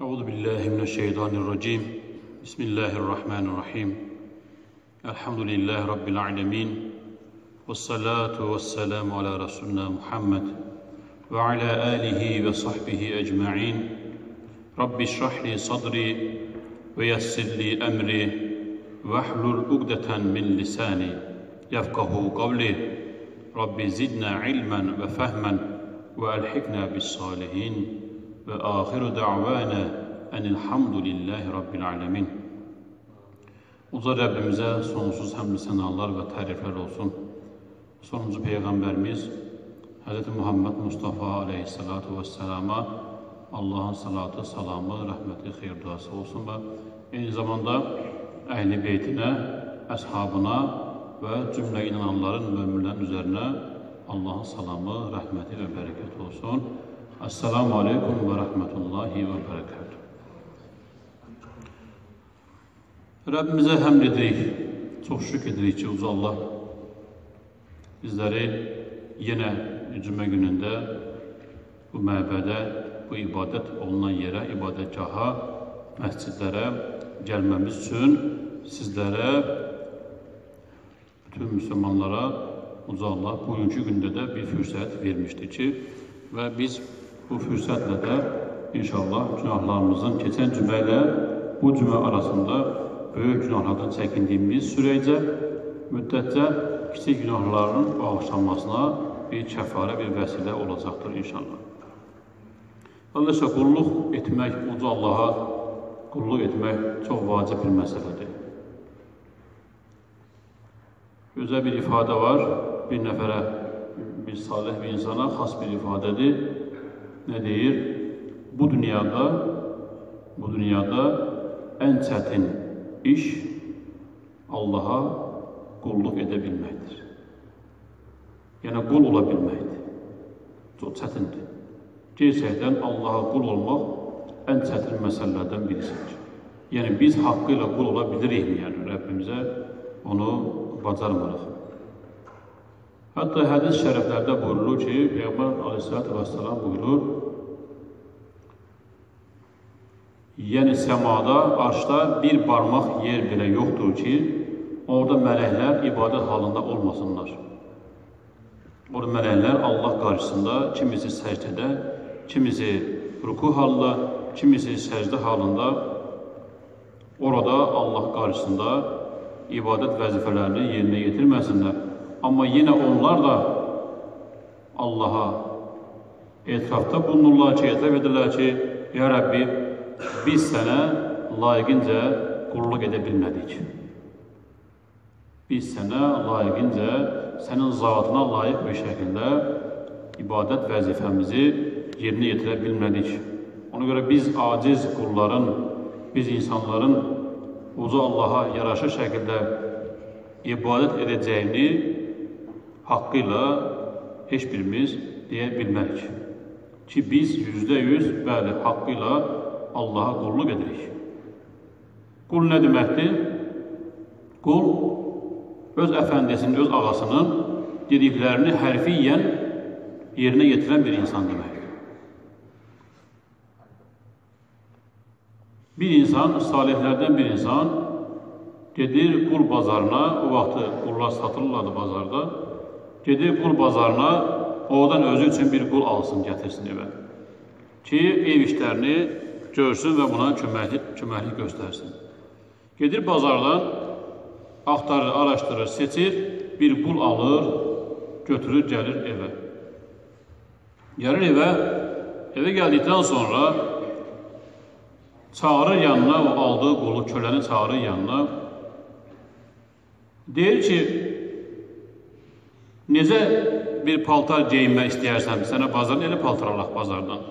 أعوذ بالله من الشيطان الرجيم. بسم الله الرحمن الرحيم. الحمد لله رب العالمين والصلاة والسلام على رسولنا محمد وعلى آله وصحبه أجمعين. رب اشرح لي صدري ويسر لي أمري واحلل عقدة من لساني يفقه قولي. رب زدنا علما وفهما وألحقنا بالصالحين. ve ahiru da'vana enilhamdülillahi rabbil alemin. Uzar Rabbimize sonsuz hamdü senalar ve tarifler olsun. Sonuncu Peygamberimiz Hz. Muhammed Mustafa Aleyhisselatu Vesselam'a Allah'ın salatı, salamı, rahmeti, hayır duası olsun ve aynı zamanda ehl-i beytine, ashabına ve cümle inananların müminlerin üzerine Allah'ın salamı, rahmeti ve bereketi olsun. Esselamu Aleyküm və Rəhmətullahi və Bərəkət. Rəbbimizə həmd edirik, çox şükür edirik ki, uca Allah bizləri yenə cümə günündə bu məbədə, bu ibadət olunan yerə, ibadətgaha, məscidlərə gəlməmiz üçün sizlərə, bütün müsəlmanlara uca Allah bugünkü gündə də bir fürsət vermişdi ki, və biz bu fürsətlə də inşallah günahlarımızın keçən cümə ilə bu cümə arasında böyük günahlardan çəkindiyimiz sürəcə, müddətcə kiçik günahların bağışlanmasına bir kəfarə, bir vəsilə olacaqdır inşallah. Allahsə, qulluq etmək, uca Allaha qulluq etmək çox vacib bir məsələdir. Gözəl bir ifadə var, bir nəfərə, bir salih bir insana xas bir ifadədir. Nə deyir? Bu dünyada, bu dünyada ən çətin iş Allaha qulluq edə bilməkdir. Yəni, qul ola bilməkdir. Çox çətindir. Gerçəkdən Allaha qul olmaq ən çətin məsələlərdən birisidir. Yəni, biz haqqı ilə qul ola bilirik, yəni Rəbbimizə onu bacarmırıq. Hətta hədis şərəflərdə buyurulur ki, Peyğəmbər aleyhissalatü vesselam buyurur, yəni səmada, arşda bir barmaq yer belə yoxdur ki, orada mələklər ibadət halında olmasınlar. Orada mələklər Allah qarşısında kimisi səcdədə, kimisi ruku halında, kimisi səcdə halında orada Allah qarşısında ibadət vəzifələrini yerinə yetirməsinlər. Amma yenə onlar da Allaha etirafda bulunurlar ki, etiraf edirlər ki, Ya Rəbbi, biz sənə layiqincə qulluq edə bilmədik. Biz sənə layiqincə, sənin zatına layiq bir şəkildə ibadət vəzifəmizi yerinə yetirə bilmədik. Ona görə biz aciz qulların, biz insanların uca Allaha yaraşır şəkildə ibadət edəcəyini haqqı ilə heç birimiz deyə bilmərik. Ki, biz yüzdə yüz, bəli, haqqı ilə Allaha qulluq edirik. Qul nə deməkdir? Qul öz əfəndisinin, öz ağasının dediklərini hərfiyyən yerinə yetirən bir insan deməkdir. Bir insan, salihlərdən bir insan gedir qul bazarına, o vaxtı qullar satırlardı bazarda, gedir qul bazarına, oradan özü üçün bir qul alsın, gətirsin evə. Ki, ev işlərini görsün və buna köməklik, köməklik göstərsin. Gedir bazardan, axtarır, araşdırır, seçir, bir qul alır, götürür, gəlir evə. Gəlir evə, evə gəldikdən sonra çağırır yanına, o aldığı qulu, köləni çağırır yanına. Deyir ki, necə bir paltar geyinmək istəyərsən, sənə bazardan elə paltar alaq bazardan.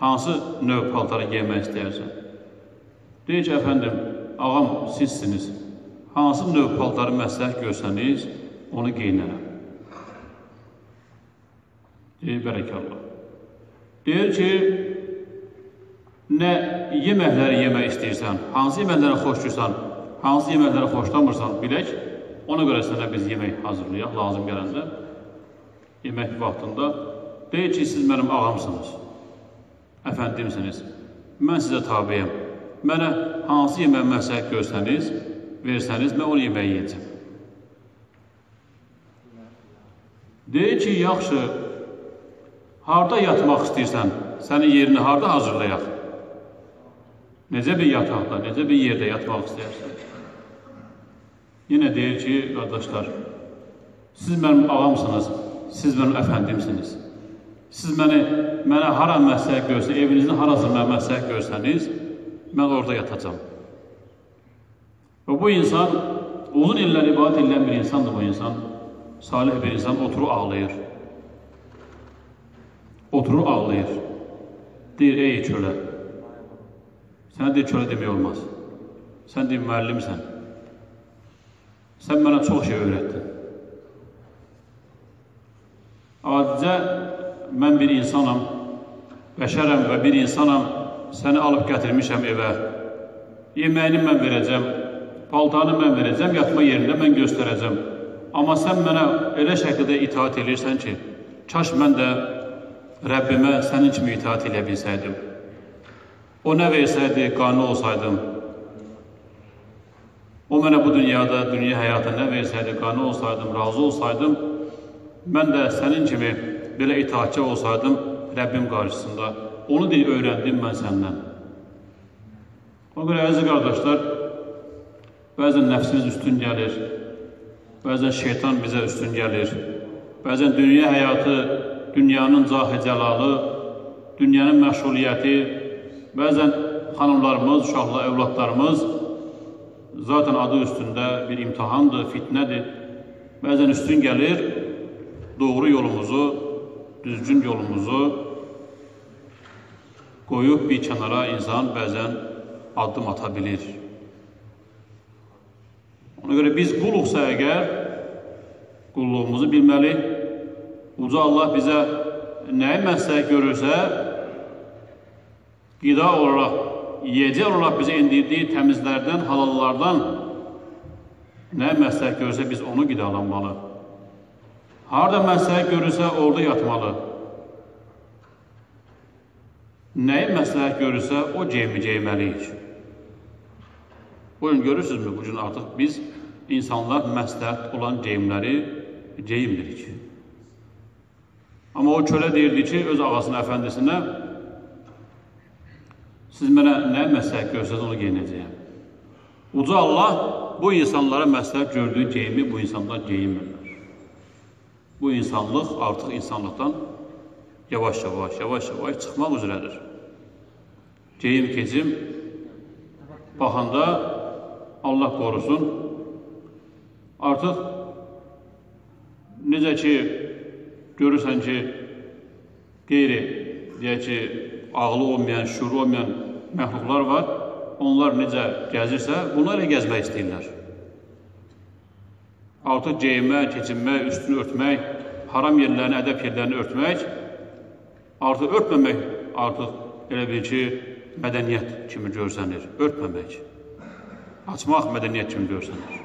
Hansı növ paltarı geymək istəyərsən? Deyir ki, əfəndim, ağam sizsiniz. Hansı növ paltarı məsləhət görsəniz, onu geyinərəm. Deyir, bərəkallah. Deyir ki, nə yeməkləri yemək istəyirsən, hansı yeməkləri xoşdursan, hansı yeməkləri xoşlamırsan, bilək, ona görə sənə biz yemək hazırlayaq, lazım gələndə, yemək vaxtında. Deyir ki, siz mənim ağamsınız əfəndimsiniz. mən sizə tabiyəm. Mənə hansı yemək məsləhət görsəniz, versəniz, mən onu yeməyi yeyəcəm. Deyir ki, yaxşı, harda yatmaq istəyirsən, sənin yerini harda hazırlayaq? Necə bir yataqda, necə bir yerdə yatmaq istəyirsən? Yenə deyir ki, qardaşlar, siz mənim ağamsınız, siz mənim əfəndimsiniz. Siz məni, mənə hara məsləhət görsəniz, evinizin harasını mənə məsləhət görsəniz, mən orada yatacam. Və bu insan, uzun illər ibadət edən bir insandır bu insan. Salih bir insan oturur ağlayır. Oturur ağlayır. Deyir, ey kölə, sənə deyir, kölə demək olmaz. Sən deyir, müəllimsən. Sən mənə çox şey öyrətdin. Adicə, mən bir insanam, bəşərəm və bir insanam, səni alıb gətirmişəm evə. Yeməyini mən verəcəm, paltanı mən verəcəm, yatma yerində mən göstərəcəm. Amma sən mənə elə şəkildə itaat edirsən ki, kaş mən də Rəbbimə sənin kimi itaat edə bilsəydim. O nə versəydi, qanı olsaydım. O mənə bu dünyada, dünya həyatı nə versəydi, qanı olsaydım, razı olsaydım, mən də sənin kimi belə itaatçı olsaydım Rəbbim qarşısında. Onu deyil, öyrəndim mən səndən. O görə, əziz qardaşlar, bəzən nəfsimiz üstün gəlir, bəzən şeytan bizə üstün gəlir, bəzən dünya həyatı dünyanın cahı cəlalı, dünyanın məşğuliyyəti, bəzən xanımlarımız, uşaqlı evlatlarımız zaten adı üstündə bir imtihandır, fitnədir. Bəzən üstün gəlir, doğru yolumuzu, düzgün yolumuzu qoyub bir kənara insan bəzən addım ata bilir. Ona görə biz quluqsa əgər, qulluğumuzu bilməli, Uca Allah bizə nəyi məsləhət görürsə, qida olaraq, yiyəcək olaraq bizə indirdiyi təmizlərdən, halallardan nə məsləhət görürsə, biz onu qidalanmalı. Harada məsləhət görürsə, orada yatmalı. Nəyi məsləhət görürsə, o geyimi geyməliyik. Bugün görürsünüzmü, bugün artıq biz insanlar məsləhət olan geyimləri geyinmirik. Amma o kölə deyirdi ki, öz ağasının əfəndisinə, siz mənə nə məsləhət görsəz, onu geyinəcəyəm. Uca Allah bu insanlara məsləhət gördüyü geyimi bu insanlar geyinmirlər. Bu insanlıq artıq insanlıqdan yavaş-yavaş, yavaş-yavaş çıxmaq üzrədir. Geyim keçim, baxanda Allah qorusun, artıq necə ki, görürsən ki, qeyri, deyək ki, ağlı olmayan, şuuru olmayan məxluqlar var, onlar necə gəzirsə, bunlar elə gəzmək istəyirlər. Artıq geyinmək, keçinmək, üstünü örtmək, haram yerlərini, ədəb yerlərini örtmək, artıq örtməmək, artıq elə bil ki, mədəniyyət kimi görsənir, örtməmək. Açmaq mədəniyyət kimi görsənir.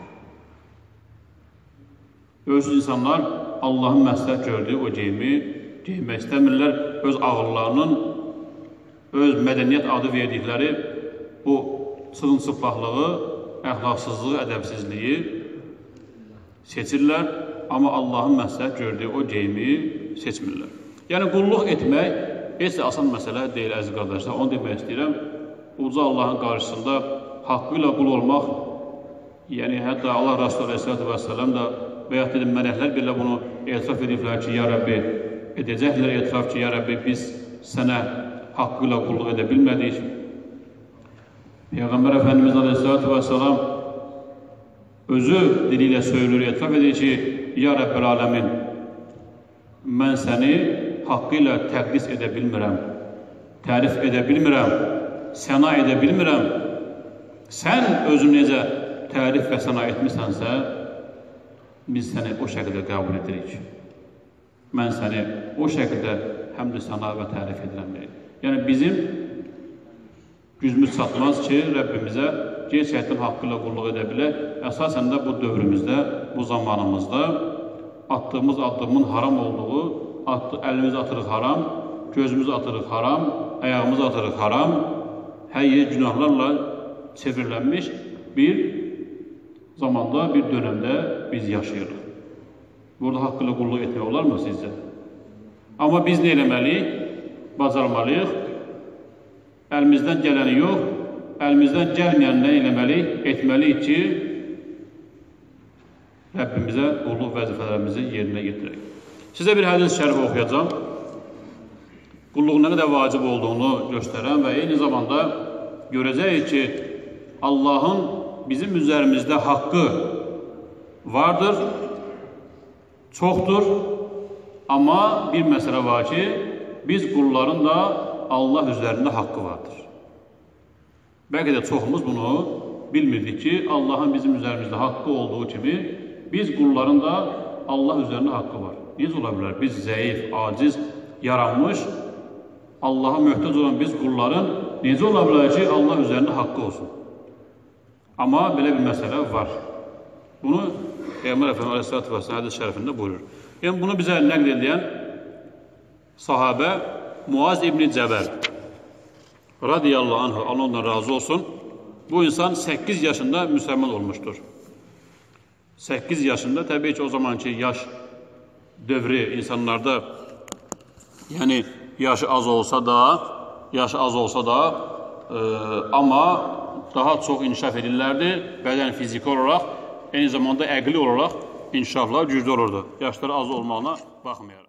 Özsüz insanlar Allahın məsləhət gördüyü o geyimi geymək istəmirlər. Öz ağıllarının, öz mədəniyyət adı verdikləri bu çılınçıplaqlığı, əxlaqsızlığı, ədəbsizliyi seçirlər, amma Allahın məsləhət gördüyü o geyimi seçmirlər. Yəni, qulluq etmək heç də asan məsələ deyil, əziz qardaşlar. Onu demək istəyirəm, uca Allahın qarşısında haqqı ilə qul olmaq, yəni hətta Allah Rasulü Aleyhisselatü Vesselam da və yaxud dedim, mələklər belə bunu etiraf ediblər ki, ya Rəbbi, edəcəklər etiraf ki, ya Rəbbi, biz sənə haqqı ilə qulluq edə bilmədik. Peyğəmbər Əfəndimiz Aleyhisselatü Vesselam özü dili ilə söylür, etiraf edir ki, ya Rəbbəl aləmin, mən səni haqqı ilə təqdis edə bilmirəm, tərif edə bilmirəm, səna edə bilmirəm. Sən özün necə tərif və səna etmisənsə, biz səni o şəkildə qəbul edirik. Mən səni o şəkildə həmd-i sana və tərif edirəm. Yəni, bizim gücümüz çatmaz ki, Rəbbimizə gerçəkdən haqqı ilə qulluq edə bilək. Əsasən də bu dövrümüzdə, bu zamanımızda attığımız addımın haram olduğu, attı, əlimiz atırıq haram, gözümüz atırıq haram, ayağımız atırıq haram, həyyə günahlarla çevrilənmiş bir zamanda, bir dönəmdə biz yaşayırıq. Burada haqqıyla qulluq etmək olarmı sizcə? Amma biz nə eləməliyik? Bacarmalıyıq. Əlimizdən gələni yox, əlimizdən gəlməyən nə eləməliyik? Etməliyik ki, Rəbbimizə qulluq vəzifələrimizi yerinə yetirək. Sizə bir hədis şərifi oxuyacağam. Qulluğun nə qədər vacib olduğunu göstərən və eyni zamanda görəcəyik ki, Allahın bizim üzərimizdə haqqı vardır, çoxdur, amma bir məsələ var ki, biz qulların da Allah üzərində haqqı vardır. Bəlkə də çoxumuz bunu bilmirdik ki, Allahın bizim üzərimizdə haqqı olduğu kimi, biz qulların da Allah üzərində haqqı var. Necə ola bilər? Biz zəif, aciz, yaranmış, Allaha möhtac olan biz qulların necə ola bilər ki, Allah üzərində haqqı olsun? Amma belə bir məsələ var. Bunu Peyğəmbər Əfəndi Aleyhisselatü Vesselam hədis şərifində buyurur. Yəni, bunu bizə nəql edən sahabə Muaz İbni Cəbəl radiyallahu anh, Allah ondan razı olsun. Bu insan 8 yaşında müsəlman olmuşdur. 8 yaşında təbii ki, o zamanki yaş dövrü insanlarda yəni yaşı az olsa da, yaşı az olsa da, e, amma daha çox inkişaf edirlərdi, bədən fiziki olaraq, eyni zamanda əqli olaraq inkişaflar güclü olurdu. Yaşları az olmağına baxmayaraq.